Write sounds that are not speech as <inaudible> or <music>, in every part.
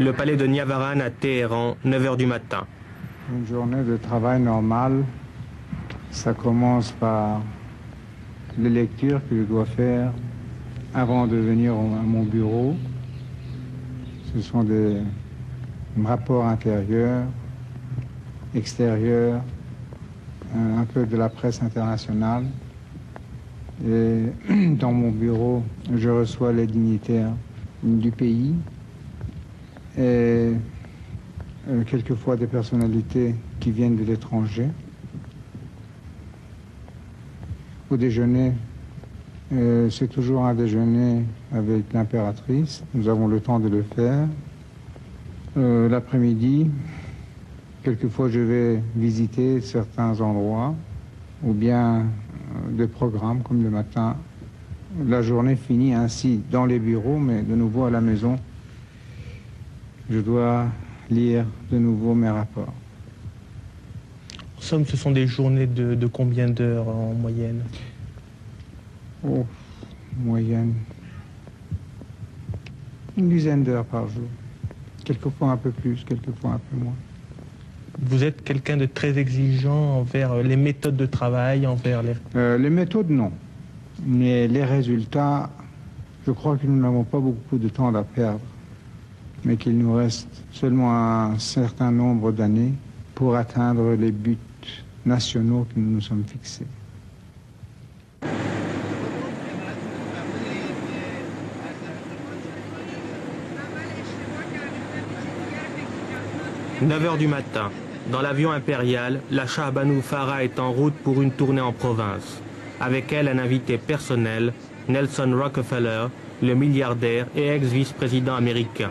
le palais de Niavaran à Téhéran, 9h du matin. Une journée de travail normale, ça commence par les lectures que je dois faire avant de venir à mon bureau. Ce sont des rapports intérieurs, extérieurs, un peu de la presse internationale. Et <clears throat> dans mon bureau, je reçois les dignitaires du pays et euh, quelquefois des personnalités qui viennent de l'étranger. Au déjeuner, euh, c'est toujours un déjeuner avec l'impératrice. Nous avons le temps de le faire. Euh, l'après-midi, quelquefois je vais visiter certains endroits ou bien des programmes comme le matin. La journée finit ainsi dans les bureaux, mais de nouveau à la maison, je dois lire de nouveau mes rapports. En somme, ce sont des journées de, combien d'heures en moyenne? Oh, moyenne. Une dizaine d'heures par jour. Quelquefois un peu plus, quelquefois un peu moins. Vous êtes quelqu'un de très exigeant envers les méthodes de travail, envers les... Euh, les méthodes, non. Mais les résultats, je crois que nous n'avons pas beaucoup de temps à perdre mais qu'il nous reste seulement un certain nombre d'années pour atteindre les buts nationaux que nous nous sommes fixés. « 9h du matin. Dans l'avion impérial, la Shah Farah est en route pour une tournée en province. Avec elle, un invité personnel, Nelson Rockefeller, le milliardaire et ex-vice-président américain.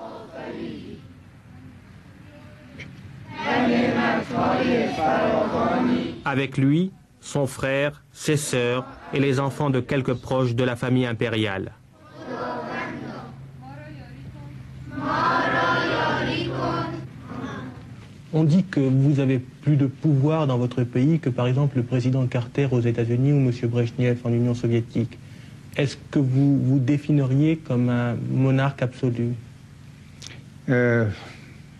Avec lui, son frère, ses sœurs et les enfants de quelques proches de la famille impériale. On dit que vous avez plus de pouvoir dans votre pays que par exemple le président Carter aux États-Unis ou M. Brezhnev en Union soviétique. Est-ce que vous vous définiriez comme un monarque absolu? Euh,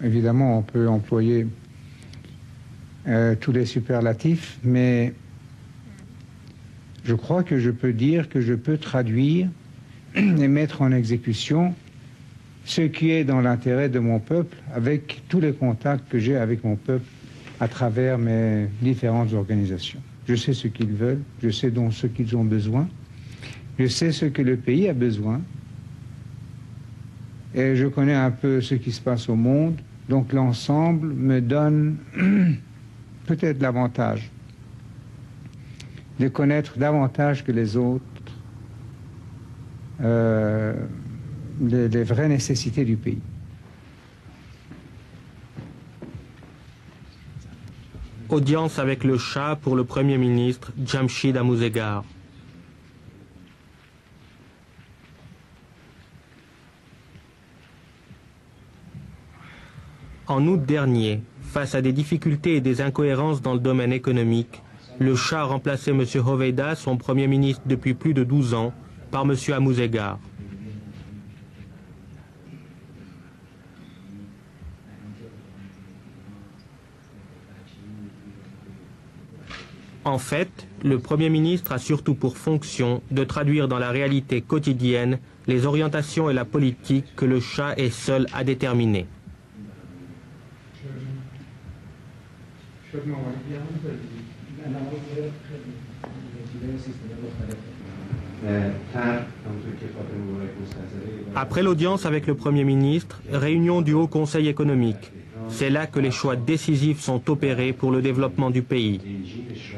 Évidemment, on peut employer euh, tous les superlatifs, mais je crois que je peux dire que je peux traduire et mettre en exécution ce qui est dans l'intérêt de mon peuple avec tous les contacts que j'ai avec mon peuple à travers mes différentes organisations. Je sais ce qu'ils veulent, je sais donc ce qu'ils ont besoin, je sais ce que le pays a besoin, et je connais un peu ce qui se passe au monde, donc l'ensemble me donne <clears throat> peut-être l'avantage de connaître davantage que les autres euh, les, vraies nécessités du pays. Audience avec le chat pour le Premier ministre Jamshid Amouzegar. En août dernier, Face à des difficultés et des incohérences dans le domaine économique, le Shah a remplacé M. Hoveyda, son Premier ministre depuis plus de 12 ans, par M. Amouzegar. En fait, le Premier ministre a surtout pour fonction de traduire dans la réalité quotidienne les orientations et la politique que le Shah est seul à déterminer. Après l'audience avec le Premier ministre, réunion du Haut Conseil économique. C'est là que les choix décisifs sont opérés pour le développement du pays.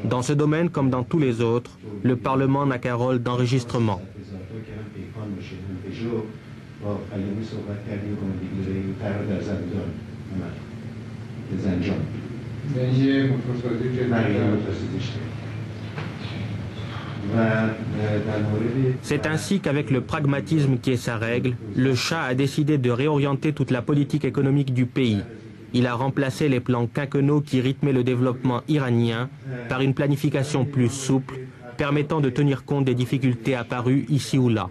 Dans ce domaine comme dans tous les autres, le Parlement n'a qu'un rôle d'enregistrement. C'est ainsi qu'avec le pragmatisme qui est sa règle, le chat a décidé de réorienter toute la politique économique du pays. Il a remplacé les plans quinquennaux qui rythmaient le développement iranien par une planification plus souple, permettant de tenir compte des difficultés apparues ici ou là.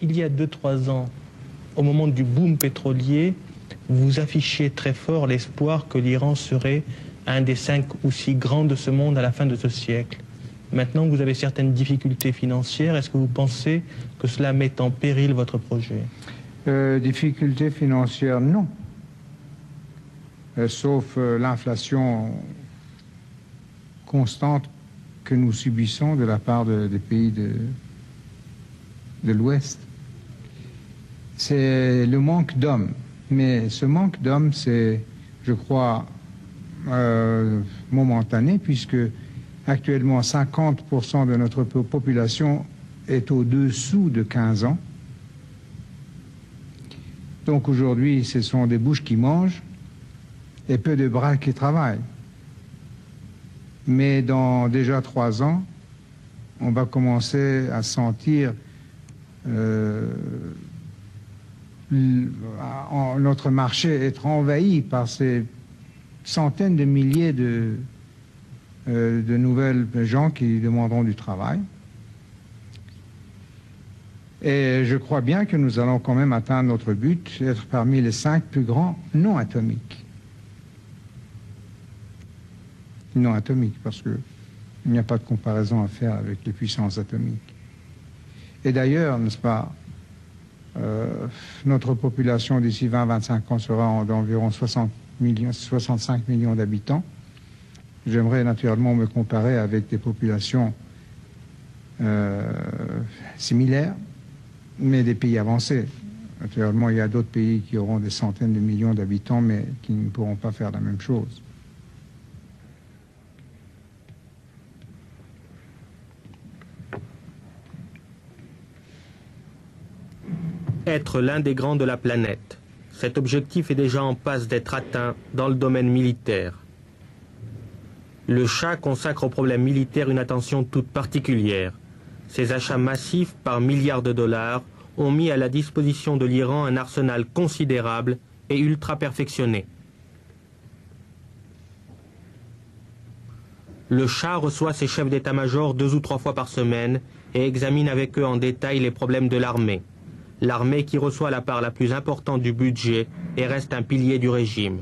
Il y a 2-3 ans, au moment du boom pétrolier, vous affichiez très fort l'espoir que l'Iran serait un des cinq ou six grands de ce monde à la fin de ce siècle. Maintenant que vous avez certaines difficultés financières, est-ce que vous pensez que cela met en péril votre projet? Euh, difficultés financières, non. Euh, sauf euh, l'inflation constante que nous subissons de la part de- des pays de l'Ouest. C'est le manque d'hommes. Mais ce manque d'hommes, c'est, je crois, euh, momentané, puisque actuellement 50% de notre po- population est au-dessous de 15 ans. Donc aujourd'hui, ce sont des bouches qui mangent et peu de bras qui travaillent. Mais dans déjà trois ans, on va commencer à sentir euh, notre marché être envahi par ces centaines de milliers de, euh, de nouvelles gens qui demanderont du travail. Et je crois bien que nous allons quand même atteindre notre but, être parmi les cinq plus grands non atomiques. Non atomiques, parce qu'il n'y a pas de comparaison à faire avec les puissances atomiques. Et d'ailleurs, n'est-ce pas, euh, notre population d'ici 20-25 ans sera en- d'environ 60 millions, 65 millions d'habitants. J'aimerais naturellement me comparer avec des populations euh, similaires mais des pays avancés. Naturellement, il y a d'autres pays qui auront des centaines de millions d'habitants, mais qui ne pourront pas faire la même chose. Être l'un des grands de la planète. Cet objectif est déjà en passe d'être atteint dans le domaine militaire. Le Shah consacre au problème militaire une attention toute particulière. Ses achats massifs par milliards de dollars ont mis à la disposition de l'Iran un arsenal considérable et ultra perfectionné. Le Shah reçoit ses chefs d'état-major deux ou trois fois par semaine et examine avec eux en détail les problèmes de l'armée. L'armée qui reçoit la part la plus importante du budget et reste un pilier du régime.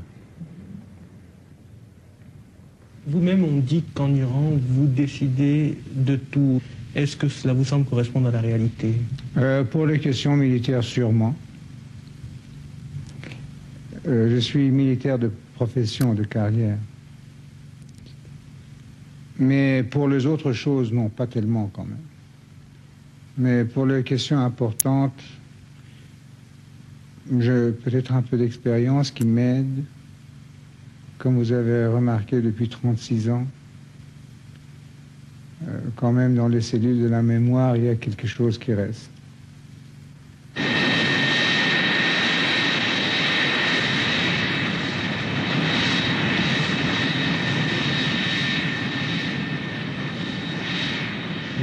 Vous-même, on dit qu'en Iran, vous décidez de tout. Est-ce que cela vous semble correspondre à la réalité? Euh, pour les questions militaires, sûrement. Euh, je suis militaire de profession, de carrière. Mais pour les autres choses, non, pas tellement quand même. Mais pour les questions importantes, peut-être un peu d'expérience qui m'aide. Comme vous avez remarqué depuis 36 ans, euh, quand même dans les cellules de la mémoire, il y a quelque chose qui reste.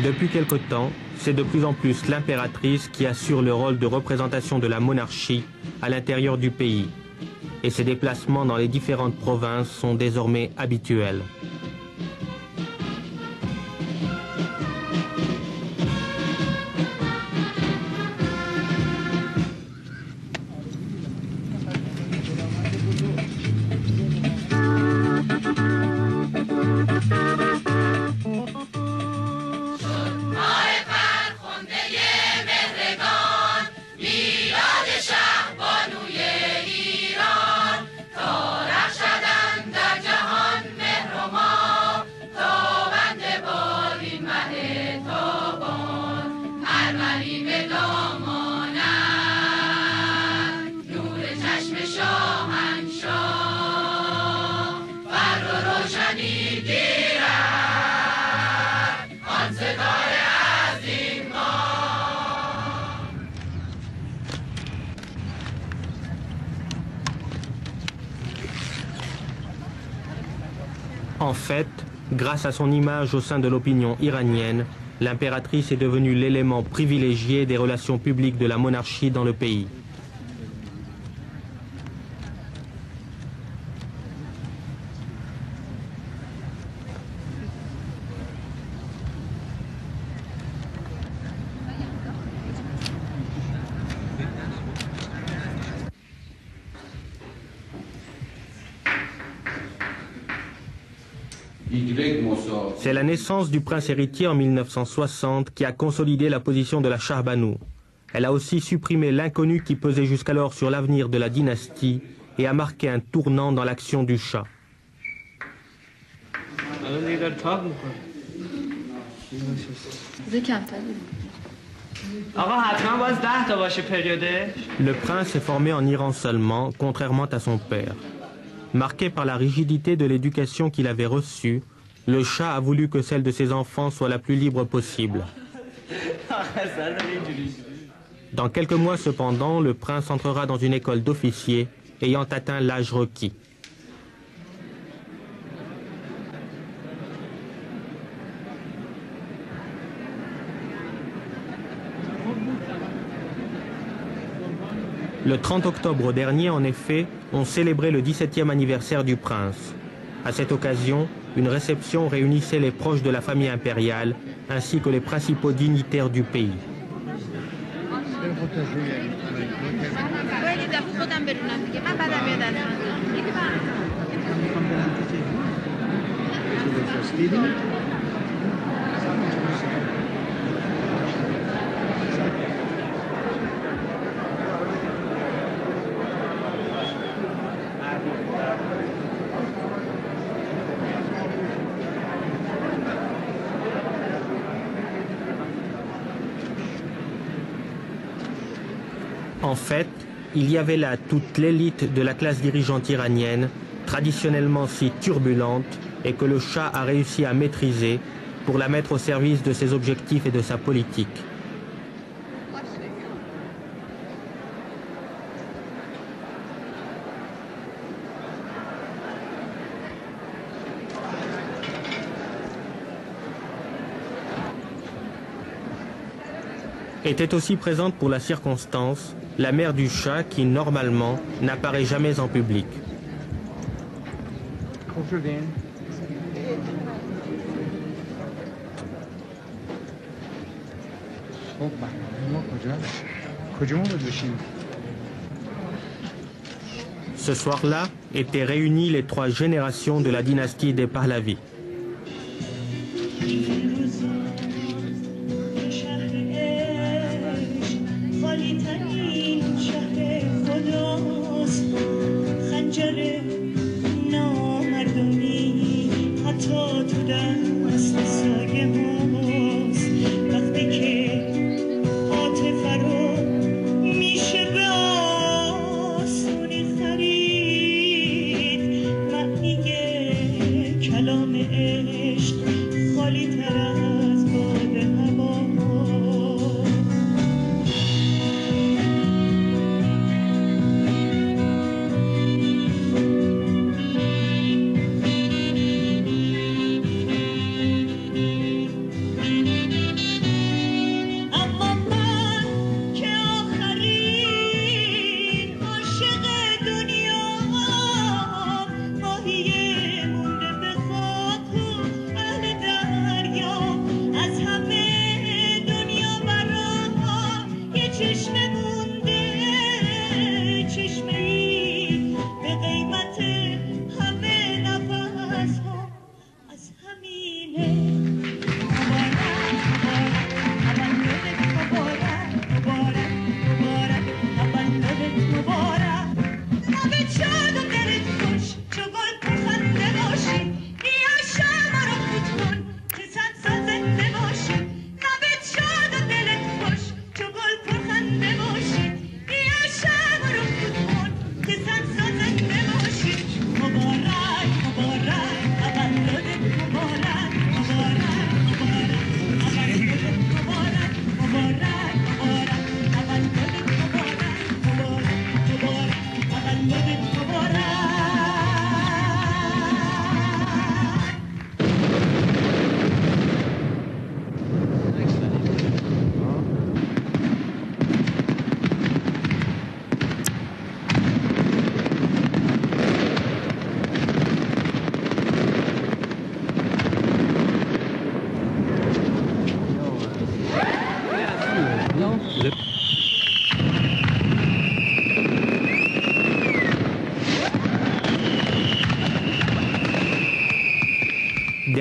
Depuis quelque temps, c'est de plus en plus l'impératrice qui assure le rôle de représentation de la monarchie à l'intérieur du pays. Et ses déplacements dans les différentes provinces sont désormais habituels. En fait, grâce à son image au sein de l'opinion iranienne, l'impératrice est devenue l'élément privilégié des relations publiques de la monarchie dans le pays. C'est la naissance du prince héritier en 1960 qui a consolidé la position de la Shahbanou. Elle a aussi supprimé l'inconnu qui pesait jusqu'alors sur l'avenir de la dynastie et a marqué un tournant dans l'action du Shah. Le prince est formé en Iran seulement, contrairement à son père. Marqué par la rigidité de l'éducation qu'il avait reçue, le chat a voulu que celle de ses enfants soit la plus libre possible. Dans quelques mois cependant, le prince entrera dans une école d'officiers ayant atteint l'âge requis. Le 30 octobre dernier, en effet, on célébrait le 17e anniversaire du prince. À cette occasion, une réception réunissait les proches de la famille impériale ainsi que les principaux dignitaires du pays. En fait, il y avait là toute l'élite de la classe dirigeante iranienne, traditionnellement si turbulente, et que le Shah a réussi à maîtriser pour la mettre au service de ses objectifs et de sa politique. Était aussi présente pour la circonstance la mère du chat qui, normalement, n'apparaît jamais en public. Ce soir-là étaient réunies les trois générations de la dynastie des Pahlavis.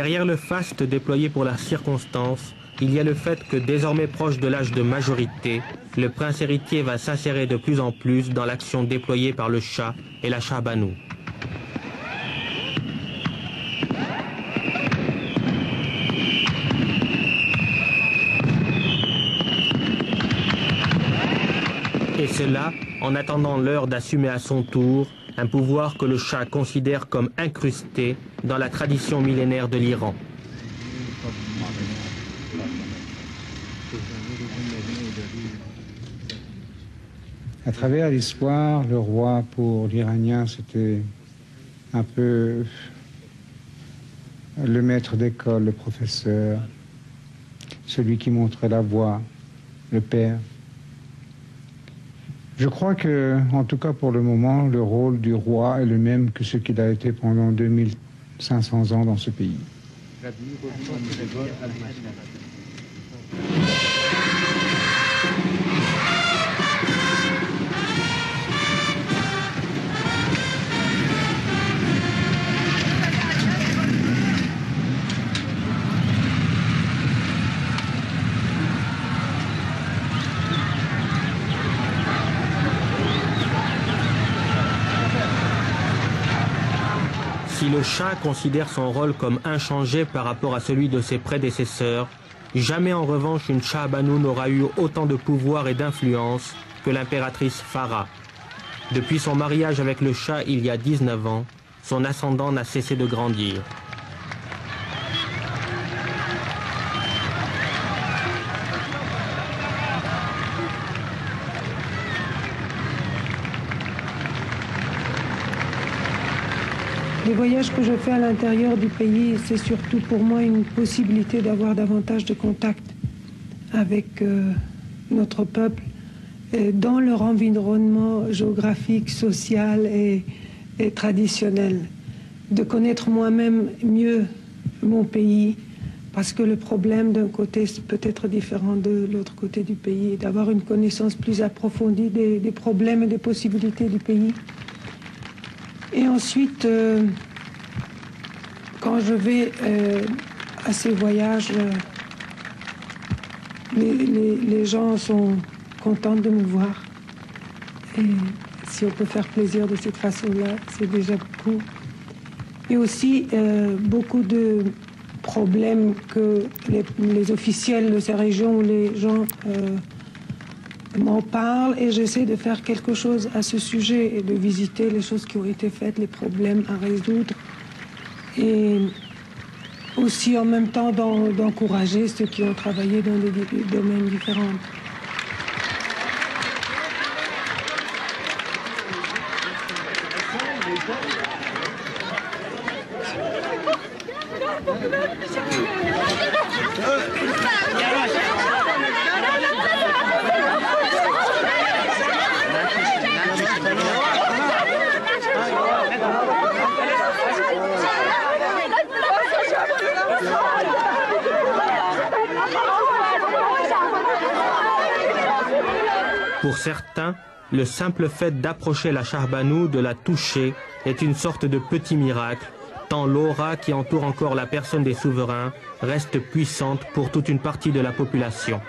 Derrière le faste déployé pour la circonstance, il y a le fait que désormais proche de l'âge de majorité, le prince héritier va s'insérer de plus en plus dans l'action déployée par le Shah et la Shah Banu. Et cela en attendant l'heure d'assumer à son tour un pouvoir que le Shah considère comme incrusté dans la tradition millénaire de l'Iran. À travers l'histoire, le roi pour l'Iranien, c'était un peu le maître d'école, le professeur, celui qui montrait la voie, le père. Je crois que, en tout cas pour le moment, le rôle du roi est le même que ce qu'il a été pendant 2500 ans dans ce pays. Le Shah considère son rôle comme inchangé par rapport à celui de ses prédécesseurs, jamais en revanche une Shah Banu n'aura eu autant de pouvoir et d'influence que l'impératrice Farah. Depuis son mariage avec le Shah il y a 19 ans, son ascendant n'a cessé de grandir. Les voyages que je fais à l'intérieur du pays, c'est surtout pour moi une possibilité d'avoir davantage de contact avec euh, notre peuple euh, dans leur environnement géographique, social et, traditionnel. De connaître moi-même mieux mon pays, parce que le problème d'un côté peut être différent de l'autre côté du pays, d'avoir une connaissance plus approfondie des, des problèmes et des possibilités du pays. Et ensuite, euh, quand je vais euh, à ces voyages, euh, les, gens sont contents de me voir. Et si on peut faire plaisir de cette façon-là, c'est déjà beaucoup. Et aussi beaucoup de problèmes que les, les officiels de ces régions les gens m'en parle et j'essaie de faire quelque chose à ce sujet et de visiter les choses qui ont été faites, les problèmes à résoudre et aussi en même temps d'en- d'encourager ceux qui ont travaillé dans des domaines différents. Pour certains, le simple fait d'approcher la Charbanou, de la toucher, est une sorte de petit miracle, tant l'aura qui entoure encore la personne des souverains reste puissante pour toute une partie de la population.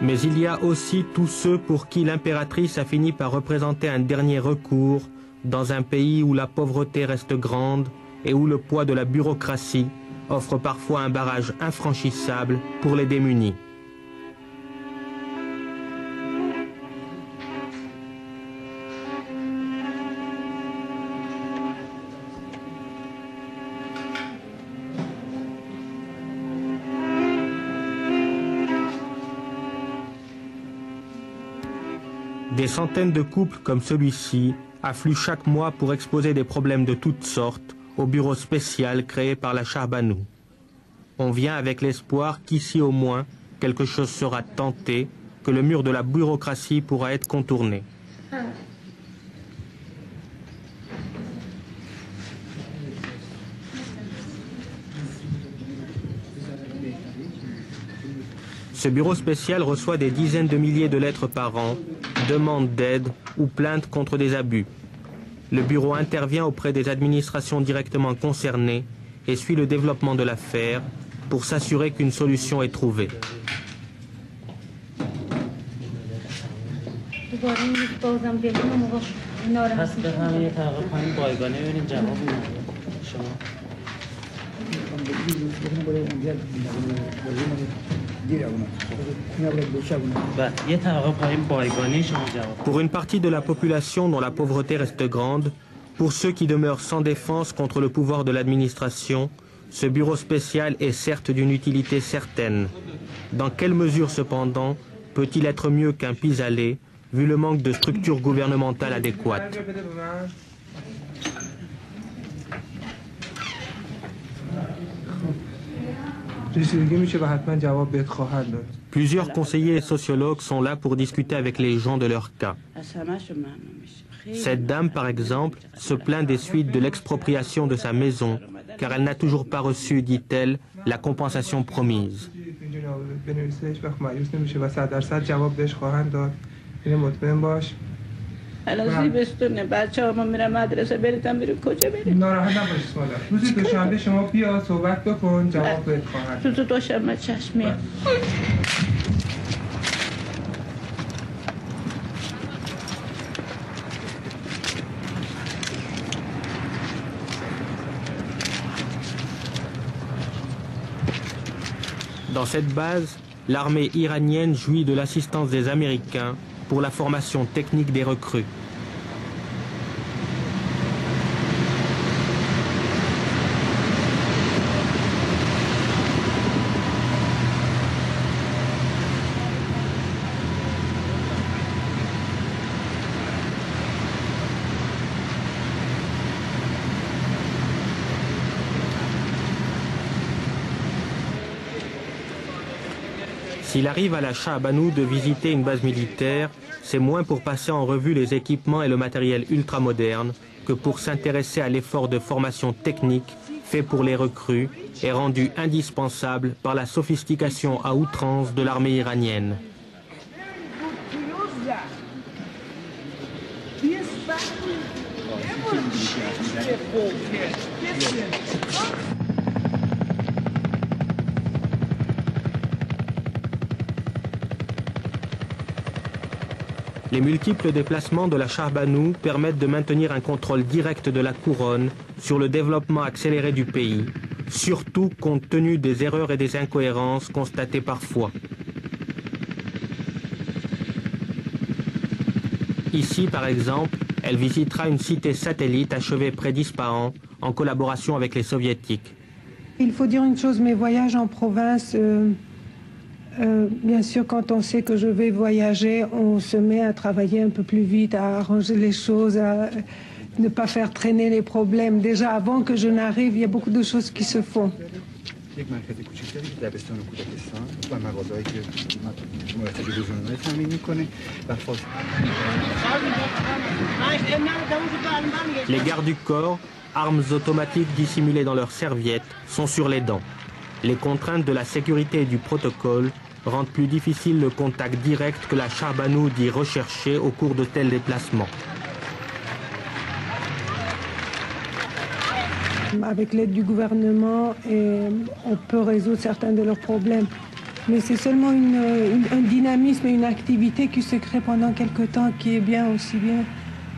Mais il y a aussi tous ceux pour qui l'impératrice a fini par représenter un dernier recours dans un pays où la pauvreté reste grande et où le poids de la bureaucratie offre parfois un barrage infranchissable pour les démunis. Des centaines de couples comme celui-ci affluent chaque mois pour exposer des problèmes de toutes sortes au bureau spécial créé par la Charbanou. On vient avec l'espoir qu'ici au moins, quelque chose sera tenté, que le mur de la bureaucratie pourra être contourné. Ce bureau spécial reçoit des dizaines de milliers de lettres par an demandes d'aide ou plaintes contre des abus. Le bureau intervient auprès des administrations directement concernées et suit le développement de l'affaire pour s'assurer qu'une solution est trouvée. Pour une partie de la population dont la pauvreté reste grande, pour ceux qui demeurent sans défense contre le pouvoir de l'administration, ce bureau spécial est certes d'une utilité certaine. Dans quelle mesure cependant peut-il être mieux qu'un pis-aller, vu le manque de structures gouvernementales adéquates Plusieurs conseillers sociologues sont là pour discuter avec les gens de leur cas. Cette dame, par exemple, se plaint des suites de l'expropriation de sa maison, car elle n'a toujours pas reçu, dit-elle, la compensation promise. اینجا بنویسه هیچ وقت مایوس نمیشه و صد درصد جواب بهش خواهند داد اینو مطمئن باش الان زیبستونه بچه ها ما میرم مدرسه بریدم بیرون کجا بریم ناراحت نباش مادر روز دوشنبه شما بیا صحبت بکن جواب بهت خواهند داد. روز دوشنبه چشمی Dans cette base, l'armée iranienne jouit de l'assistance des Américains pour la formation technique des recrues. S'il arrive à la Shah Banou de visiter une base militaire, c'est moins pour passer en revue les équipements et le matériel ultramoderne que pour s'intéresser à l'effort de formation technique fait pour les recrues et rendu indispensable par la sophistication à outrance de l'armée iranienne. Les multiples déplacements de la Charbanou permettent de maintenir un contrôle direct de la couronne sur le développement accéléré du pays, surtout compte tenu des erreurs et des incohérences constatées parfois. Ici, par exemple, elle visitera une cité satellite achevée près d'Ispahan en collaboration avec les soviétiques. Il faut dire une chose, mes voyages en province, euh, euh, bien sûr, quand on sait que je vais voyager, on se met à travailler un peu plus vite, à arranger les choses, à ne pas faire traîner les problèmes. Déjà, avant que je n'arrive, il y a beaucoup de choses qui se font. Les gardes du corps, armes automatiques dissimulées dans leurs serviettes, sont sur les dents. Les contraintes de la sécurité et du protocole rendent plus difficile le contact direct que la Charbanou dit rechercher au cours de tels déplacements. Avec l'aide du gouvernement, on peut résoudre certains de leurs problèmes. Mais c'est seulement un dynamisme et une activité qui se crée pendant quelque temps qui est bien aussi bien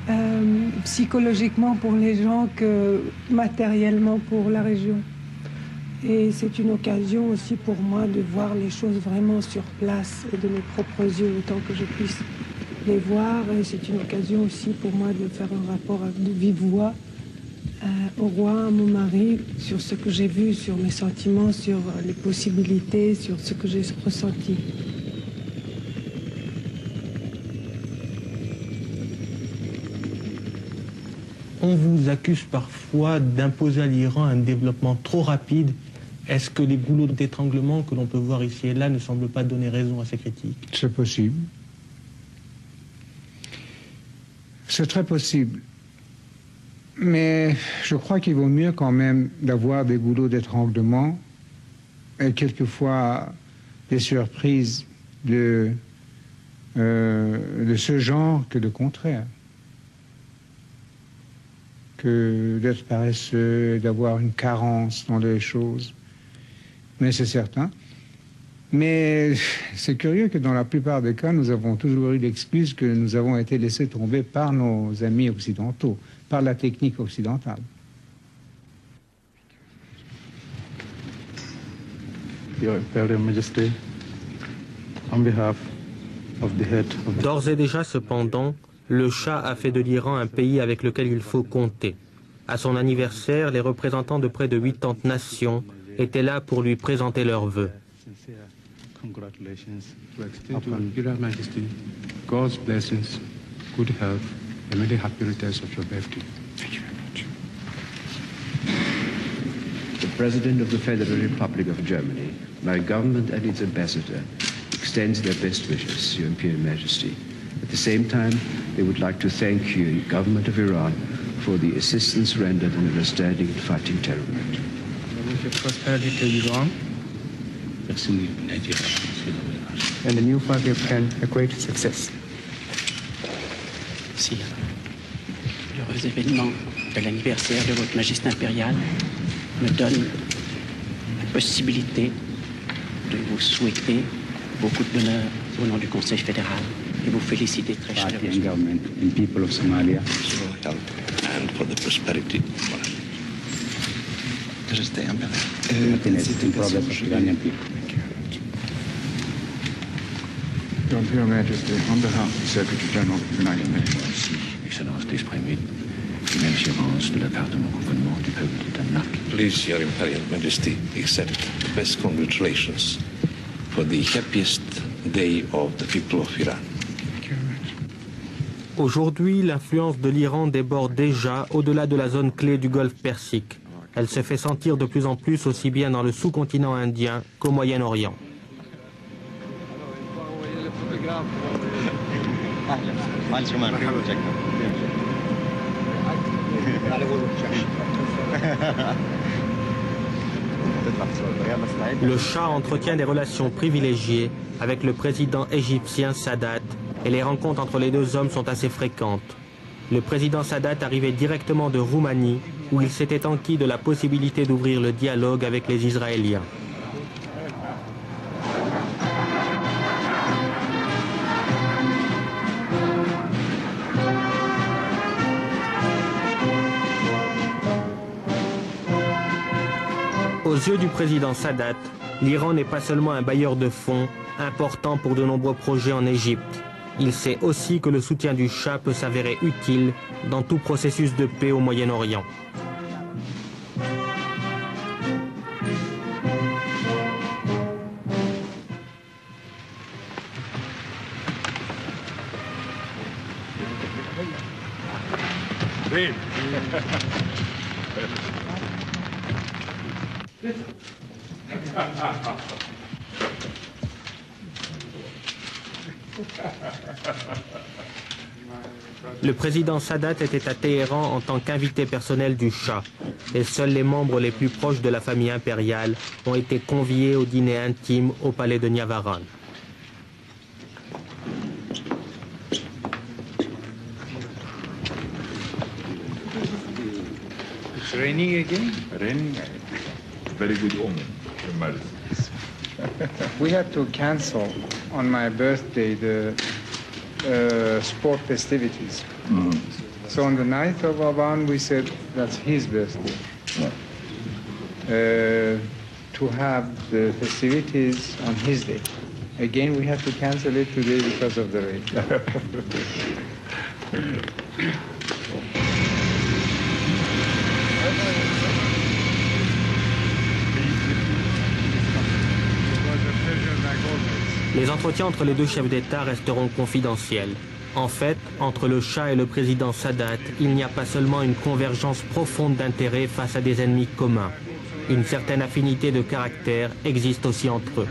euh, psychologiquement pour les gens que matériellement pour la région. Et c'est une occasion aussi pour moi de voir les choses vraiment sur place et de mes propres yeux autant que je puisse les voir. Et c'est une occasion aussi pour moi de faire un rapport de vive voix euh, au roi, à mon mari, sur ce que j'ai vu, sur mes sentiments, sur les possibilités, sur ce que j'ai ressenti. On vous accuse parfois d'imposer à l'Iran un développement trop rapide. Est-ce que les goulots d'étranglement que l'on peut voir ici et là ne semblent pas donner raison à ces critiques? C'est possible. C'est très possible. Mais je crois qu'il vaut mieux quand même d'avoir des goulots d'étranglement et quelquefois des surprises de, euh, ce genre que de contraire. Que d'être paresseux, d'avoir une carence dans les choses. Mais c'est certain. Mais c'est curieux que dans la plupart des cas, nous avons toujours eu l'excuse que nous avons été laissés tomber par nos amis occidentaux, par la technique occidentale. D'ores et déjà, cependant, le Shah a fait de l'Iran un pays avec lequel il faut compter. À son anniversaire, les représentants de près de 80 nations étaient là pour lui présenter leurs vœux. sincere congratulations to extend Upon to Imperial Majesty, God's blessings, good health, and many happy returns of your birthday. Thank you very much. The President of the Federal Republic of Germany, my government and its ambassador, extends their best wishes to Your Imperial Majesty. At the same time, they would like to thank you, government of Iran, for the assistance rendered in understanding and fighting terror. You prosperity to Iran Merci, and the new five-year plan a great success. Si l'heureux événement de l'anniversaire de votre Majesté impériale me donne la possibilité de vous souhaiter beaucoup de bonheur au nom du Conseil fédéral et vous féliciter très chaleureusement. government and people of Somalia. for health and progress of Iranian people. Your Imperial Majesty, on behalf of the Secretary General of the United Nations, Excellence d'exprimer une assurance de la part de mon gouvernement du peuple de Danemark. Please, Your Imperial Majesty, accept the best congratulations for the happiest day of the people of Iran. Aujourd'hui, l'influence de l'Iran déborde déjà au-delà de la zone clé du golfe Persique. Elle se fait sentir de plus en plus aussi bien dans le sous-continent indien qu'au Moyen-Orient. Le Shah entretient des relations privilégiées avec le président égyptien Sadat et les rencontres entre les deux hommes sont assez fréquentes. Le président Sadat arrivait directement de Roumanie où il s'était enquis de la possibilité d'ouvrir le dialogue avec les Israéliens. Aux yeux du président Sadat, l'Iran n'est pas seulement un bailleur de fonds important pour de nombreux projets en Égypte. Il sait aussi que le soutien du Shah peut s'avérer utile dans tout processus de paix au Moyen-Orient. Le président Sadat était à Téhéran en tant qu'invité personnel du Shah, et seuls les membres les plus proches de la famille impériale ont été conviés au dîner intime au palais de Niavaran. It's raining again? Raining, very good omen. We had to cancel on my birthday the uh, sport festivities. So on the 9th of Avan, we said that's his birthday. Uh, to have the festivities on his day. Again, we had to cancel it today because of the rain. <laughs> Les entretiens entre les deux chefs d'État resteront confidentiels. En fait, entre le Shah et le président Sadat, il n'y a pas seulement une convergence profonde d'intérêts face à des ennemis communs. Une certaine affinité de caractère existe aussi entre eux.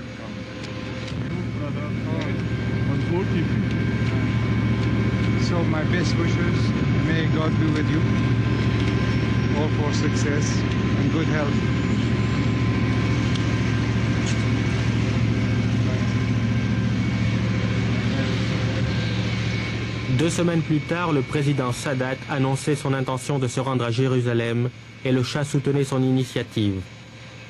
Deux semaines plus tard, le président Sadat annonçait son intention de se rendre à Jérusalem et le Shah soutenait son initiative.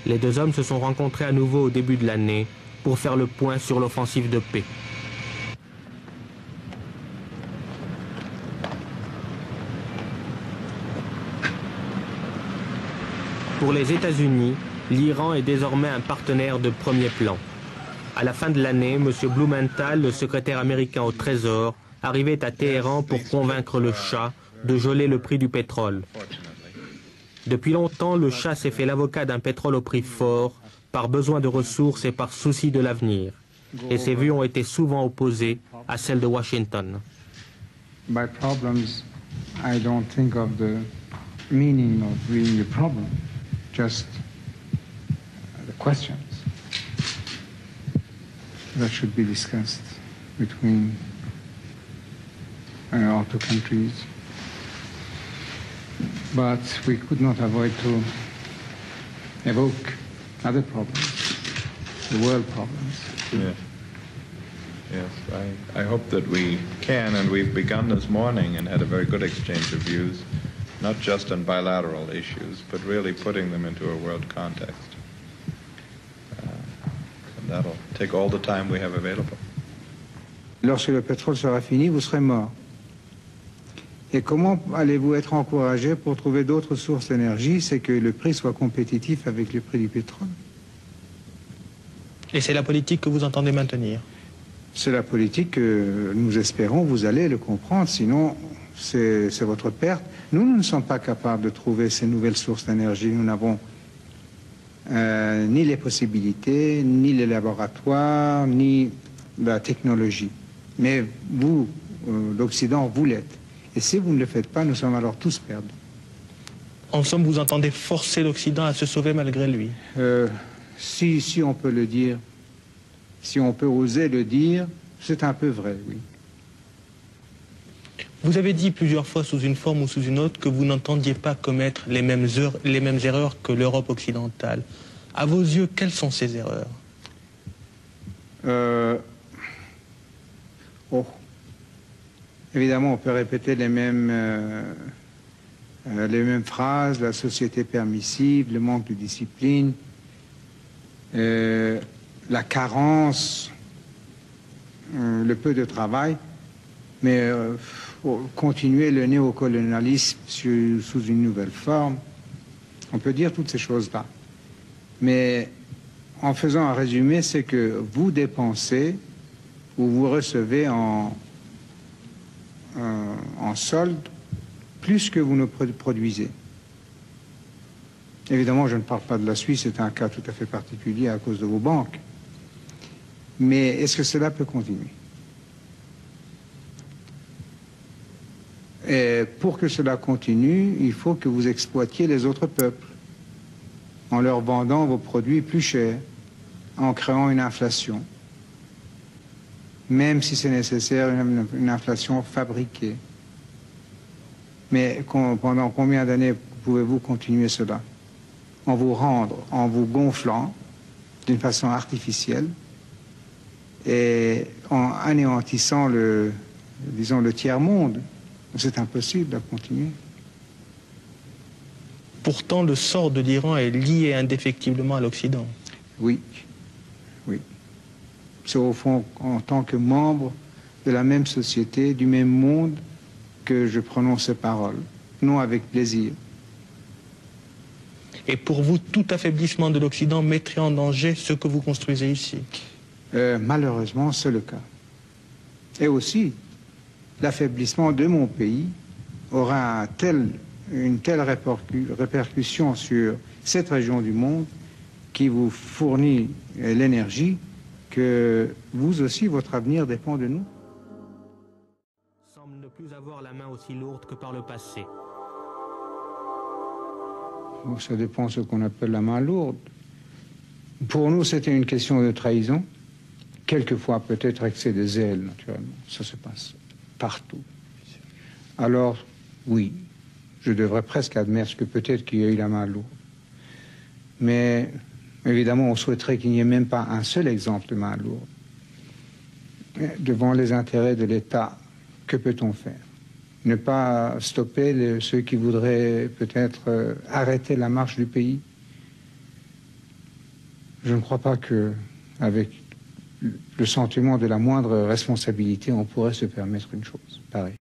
Les deux hommes se sont rencontrés à nouveau au début de l'année pour faire le point sur l'offensive de paix. Pour les États-Unis, l'Iran est désormais un partenaire de premier plan. À la fin de l'année, M. Blumenthal, le secrétaire américain au Trésor, arrivait à Téhéran pour convaincre le Shah de geler le prix du pétrole. Depuis longtemps, le Shah s'est fait l'avocat d'un pétrole au prix fort, par besoin de ressources et par souci de l'avenir. Et ses vues ont été souvent opposées à celles de Washington. Questions that should be discussed between uh, our two countries. But we could not avoid to evoke other problems, the world problems. Yes. Yes, I, I hope that we can, and we've begun this morning and had a very good exchange of views, not just on bilateral issues, but really putting them into a world context. Uh, and that'll take all the time we have available. Lorsque le pétrole sera fini, vous serez mort. Et comment allez-vous être encouragé pour trouver d'autres sources d'énergie C'est que le prix soit compétitif avec le prix du pétrole? Et c'est la politique que vous entendez maintenir? C'est la politique que nous espérons, vous allez le comprendre, sinon c'est votre perte. Nous, nous ne sommes pas capables de trouver ces nouvelles sources d'énergie. Nous n'avons euh, ni les possibilités, ni les laboratoires, ni la technologie. Mais vous, euh, l'Occident, vous l'êtes. Et si vous ne le faites pas, nous sommes alors tous perdus. En somme, vous entendez forcer l'Occident à se sauver malgré lui euh, si, si on peut le dire, si on peut oser le dire, c'est un peu vrai, oui. Vous avez dit plusieurs fois sous une forme ou sous une autre que vous n'entendiez pas commettre les mêmes, heures, les mêmes erreurs que l'Europe occidentale. À vos yeux, quelles sont ces erreurs? Euh... oh. Évidemment, on peut répéter les mêmes, euh, euh, les mêmes phrases, la société permissive, le manque de discipline, euh, la carence, le peu de travail, mais continuer le néocolonialisme sous une nouvelle forme. On peut dire toutes ces choses-là. Mais en faisant un résumé, c'est que vous dépensez ou vous recevez en, en solde plus que vous ne produisez. Évidemment, je ne parle pas de la Suisse, c'est un cas tout à fait particulier à cause de vos banques. Mais est-ce que cela peut continuer? Et pour que cela continue, il faut que vous exploitiez les autres peuples en leur vendant vos produits plus chers, en créant une inflation même si c'est nécessaire, une, inflation fabriquée. Mais pendant combien d'années pouvez-vous continuer cela? En vous rendre, en vous gonflant d'une façon artificielle et en anéantissant le, disons, le tiers-monde. C'est impossible de continuer. Pourtant, le sort de l'Iran est lié indéfectiblement à l'Occident. Oui, oui c'est au fond en tant que membre de la même société, du même monde, que je prononce ces paroles, non avec plaisir. Et pour vous, tout affaiblissement de l'Occident mettrait en danger ce que vous construisez ici euh, Malheureusement, c'est le cas. Et aussi, l'affaiblissement de mon pays aura une telle répercussion sur cette région du monde qui vous fournit l'énergie que vous aussi, votre avenir dépend de nous plus avoir la main aussi lourde que par le passé. ça dépend ce qu'on appelle la main lourde. Pour nous, c'était une question de trahison. Quelquefois, peut-être excès de zèle, naturellement. Ça se passe partout. Alors, oui, je devrais presque admettre que peut-être qu'il y a eu la main lourde. Mais Évidemment, on souhaiterait qu'il n'y ait même pas un seul exemple de main lourde. Devant les intérêts de l'État que peut-on faire? Ne pas stopper ceux qui voudraient peut-être euh, arrêter la marche du pays? Je ne crois pas que, avec le sentiment de la moindre responsabilité, on pourrait se permettre une chose pareille.